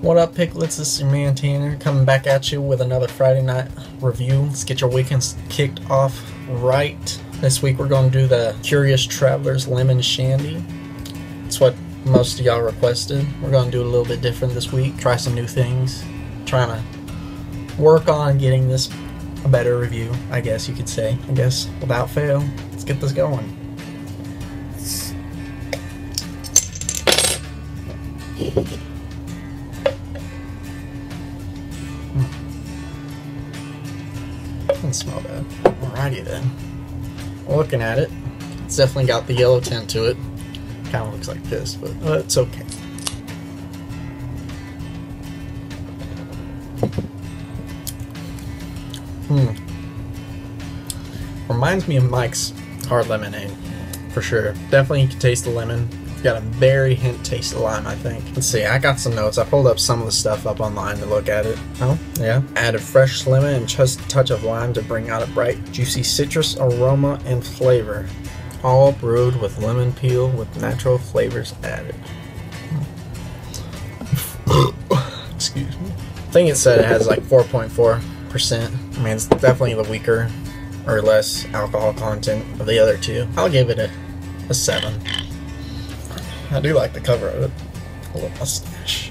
What up, Piglets? This is your man Tanner coming back at you with another Friday night review. Let's get your weekends kicked off right. This week we're going to do the Curious Travelers Lemon Shandy. It's what most of y'all requested. We're going to do a little bit different this week, try some new things, trying to work on getting this a better review, I guess you could say. I guess without fail, let's get this going. Doesn't smell bad. Alrighty then. Looking at it, it's definitely got the yellow tint to it. Kind of looks like this, but uh, it's okay. Hmm. Reminds me of Mike's hard lemonade, for sure. Definitely you can taste the lemon. Got a very hint taste of lime, I think. Let's see, I got some notes. I pulled up some of the stuff up online to look at it. Oh, yeah. Added fresh lemon and just a touch of lime to bring out a bright, juicy citrus aroma and flavor. All brewed with lemon peel with natural flavors added. Excuse me. I think it said it has like 4.4%. I mean, it's definitely the weaker or less alcohol content of the other two. I'll give it a, a 7. I do like the cover of it. A little mustache.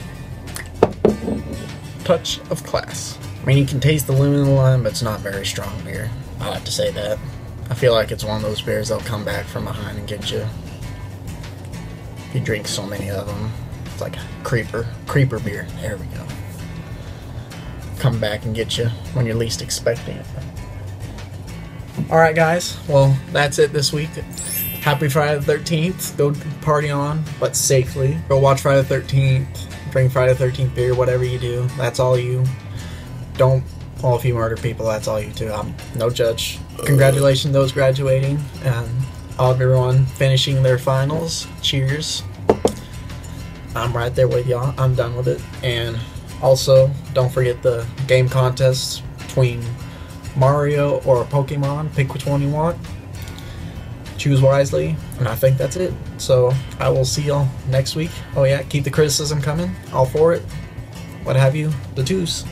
Touch of class. I mean, you can taste the lemon lime, but it's not very strong beer. I have to say that. I feel like it's one of those beers that'll come back from behind and get you. You drink so many of them, it's like a creeper, creeper beer. There we go. Come back and get you when you're least expecting it. All right, guys. Well, that's it this week. Happy Friday the 13th. Go party on, but safely. Go watch Friday the 13th. Drink Friday the 13th beer, whatever you do. That's all you. Don't, well, if you murder people, that's all you do. I'm no judge. Congratulations, those graduating, and all of everyone finishing their finals. Cheers. I'm right there with y'all. I'm done with it. And also, don't forget the game contests between Mario or Pokemon. Pick which one you want choose wisely, and I think that's it. So I will see y'all next week. Oh yeah, keep the criticism coming. All for it. What have you? The twos.